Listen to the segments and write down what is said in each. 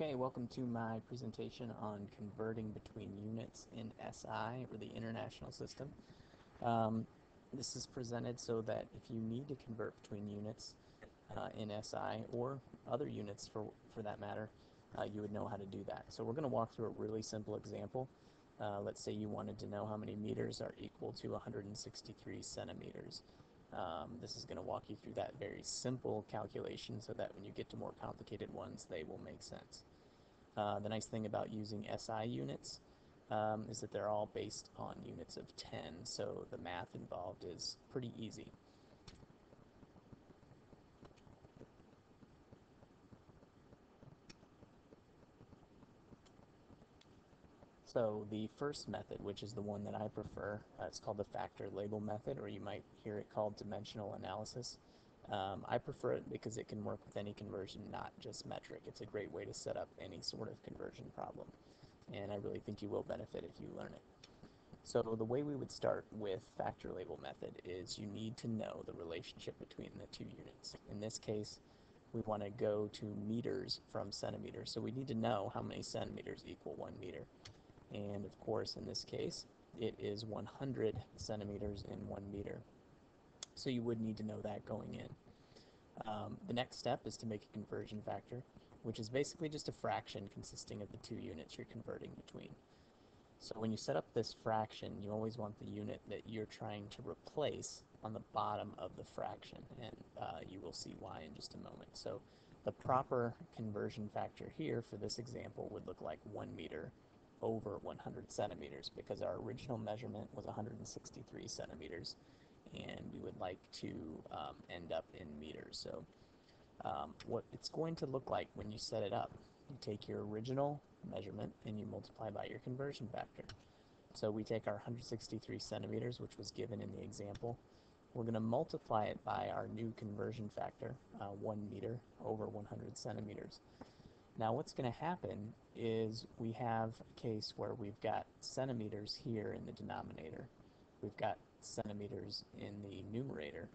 Okay, welcome to my presentation on converting between units in SI, or the International System. Um, this is presented so that if you need to convert between units uh, in SI, or other units for, for that matter, uh, you would know how to do that. So we're going to walk through a really simple example. Uh, let's say you wanted to know how many meters are equal to 163 centimeters. Um, this is going to walk you through that very simple calculation so that when you get to more complicated ones, they will make sense. Uh, the nice thing about using SI units um, is that they're all based on units of 10, so the math involved is pretty easy. So the first method, which is the one that I prefer, uh, it's called the factor label method, or you might hear it called dimensional analysis. Um, I prefer it because it can work with any conversion, not just metric. It's a great way to set up any sort of conversion problem, and I really think you will benefit if you learn it. So the way we would start with factor label method is you need to know the relationship between the two units. In this case, we want to go to meters from centimeters, so we need to know how many centimeters equal one meter. And of course, in this case, it is 100 centimeters in one meter. So you would need to know that going in. Um, the next step is to make a conversion factor, which is basically just a fraction consisting of the two units you're converting between. So when you set up this fraction, you always want the unit that you're trying to replace on the bottom of the fraction, and uh, you will see why in just a moment. So the proper conversion factor here for this example would look like 1 meter over 100 centimeters because our original measurement was 163 centimeters and we would like to um, end up in meters. So um, what it's going to look like when you set it up, you take your original measurement and you multiply by your conversion factor. So we take our 163 centimeters, which was given in the example, we're going to multiply it by our new conversion factor, uh, 1 meter over 100 centimeters. Now what's going to happen is we have a case where we've got centimeters here in the denominator. We've got centimeters in the numerator.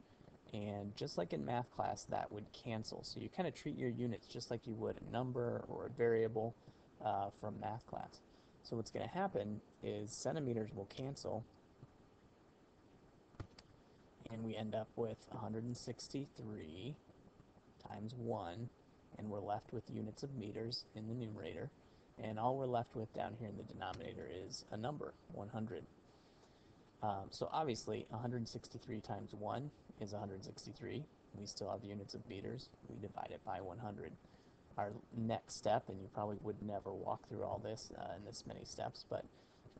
And just like in math class, that would cancel. So you kind of treat your units just like you would a number or a variable uh, from math class. So what's going to happen is centimeters will cancel, and we end up with 163 times 1 and we're left with units of meters in the numerator, and all we're left with down here in the denominator is a number, 100. Um, so obviously, 163 times 1 is 163. We still have units of meters. We divide it by 100. Our next step, and you probably would never walk through all this uh, in this many steps, but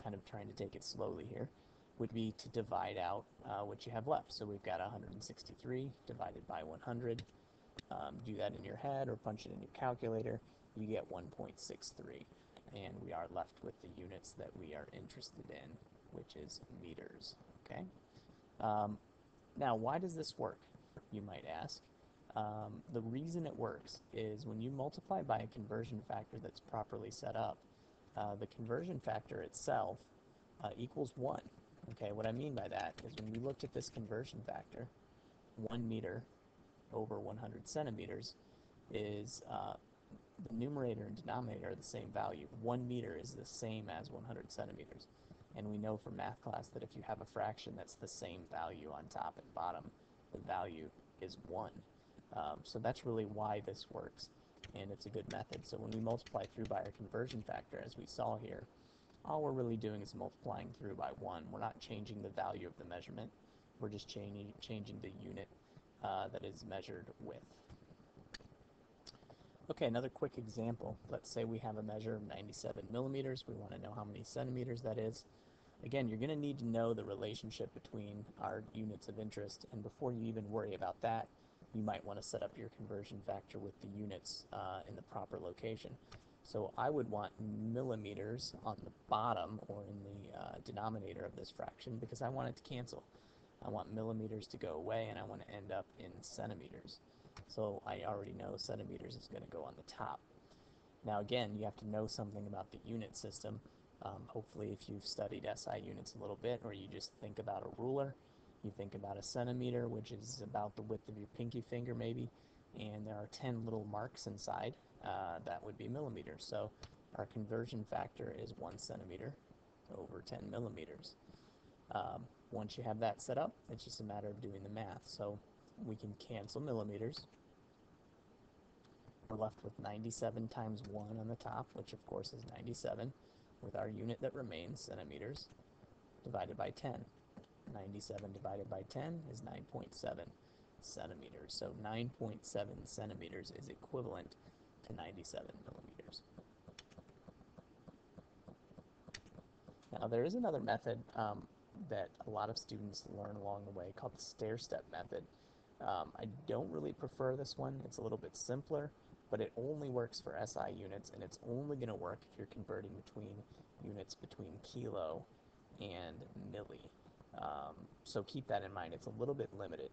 kind of trying to take it slowly here, would be to divide out uh, what you have left. So we've got 163 divided by 100 um, do that in your head or punch it in your calculator, you get 1.63. And we are left with the units that we are interested in, which is meters. Okay. Um, now, why does this work, you might ask? Um, the reason it works is when you multiply by a conversion factor that's properly set up, uh, the conversion factor itself uh, equals 1. Okay, what I mean by that is when we looked at this conversion factor, 1 meter over 100 centimeters is uh, the numerator and denominator are the same value. One meter is the same as 100 centimeters. And we know from math class that if you have a fraction that's the same value on top and bottom, the value is 1. Um, so that's really why this works, and it's a good method. So when we multiply through by our conversion factor, as we saw here, all we're really doing is multiplying through by 1. We're not changing the value of the measurement. We're just changing, changing the unit uh, that is measured with. Okay, another quick example. Let's say we have a measure of 97 millimeters. We want to know how many centimeters that is. Again, you're going to need to know the relationship between our units of interest, and before you even worry about that, you might want to set up your conversion factor with the units uh, in the proper location. So I would want millimeters on the bottom or in the uh, denominator of this fraction because I want it to cancel. I want millimeters to go away and I want to end up in centimeters. So I already know centimeters is going to go on the top. Now again, you have to know something about the unit system. Um, hopefully if you've studied SI units a little bit or you just think about a ruler, you think about a centimeter, which is about the width of your pinky finger maybe, and there are 10 little marks inside, uh, that would be millimeters. So our conversion factor is 1 centimeter over 10 millimeters. Um, once you have that set up, it's just a matter of doing the math. So we can cancel millimeters. We're left with 97 times 1 on the top, which of course is 97, with our unit that remains, centimeters, divided by 10. 97 divided by 10 is 9.7 centimeters. So 9.7 centimeters is equivalent to 97 millimeters. Now there is another method um, that a lot of students learn along the way called the stair-step method. Um, I don't really prefer this one. It's a little bit simpler, but it only works for SI units, and it's only going to work if you're converting between units between kilo and milli. Um, so keep that in mind. It's a little bit limited.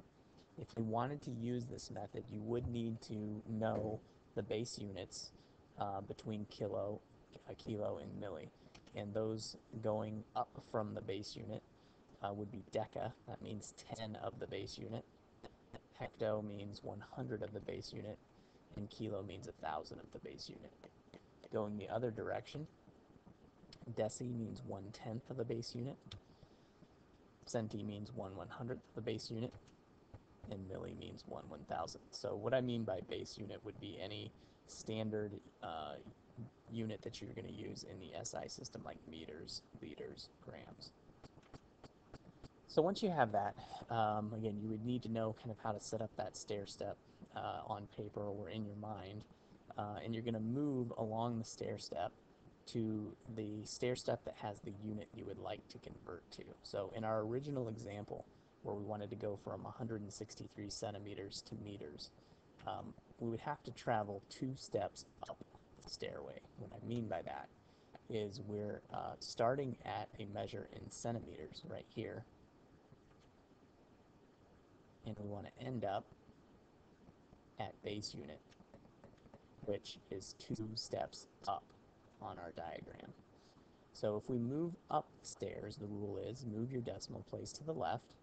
If you wanted to use this method, you would need to know the base units uh, between kilo, a kilo, and milli. And those going up from the base unit uh, would be deca. That means 10 of the base unit. Hecto means 100 of the base unit. And kilo means a 1,000 of the base unit. Going the other direction, deci means one tenth of the base unit. Centi means 1 100th of the base unit, and milli means 1 1000th. So what I mean by base unit would be any standard uh, unit that you're going to use in the SI system like meters, liters, grams. So once you have that, um, again, you would need to know kind of how to set up that stair step uh, on paper or in your mind. Uh, and you're going to move along the stair step to the stair step that has the unit you would like to convert to. So in our original example, where we wanted to go from 163 centimeters to meters, um, we would have to travel two steps up the stairway. What I mean by that is we're uh, starting at a measure in centimeters right here, and we want to end up at base unit, which is two steps up on our diagram. So if we move upstairs, the rule is move your decimal place to the left.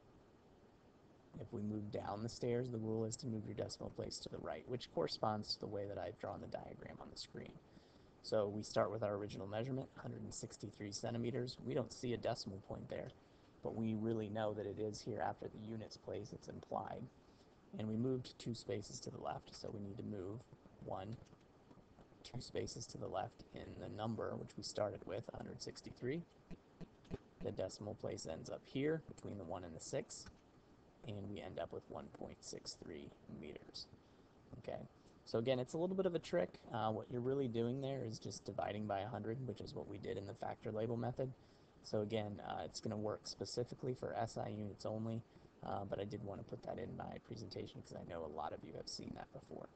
If we move down the stairs, the rule is to move your decimal place to the right, which corresponds to the way that I've drawn the diagram on the screen. So we start with our original measurement, 163 centimeters. We don't see a decimal point there, but we really know that it is here after the units place, it's implied. And we moved two spaces to the left, so we need to move one, two spaces to the left in the number, which we started with, 163. The decimal place ends up here, between the 1 and the 6, and we end up with 1.63 meters. Okay, so again, it's a little bit of a trick. Uh, what you're really doing there is just dividing by 100, which is what we did in the factor label method. So again, uh, it's going to work specifically for SI units only, uh, but I did want to put that in my presentation because I know a lot of you have seen that before.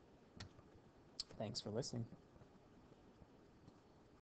Thanks for listening.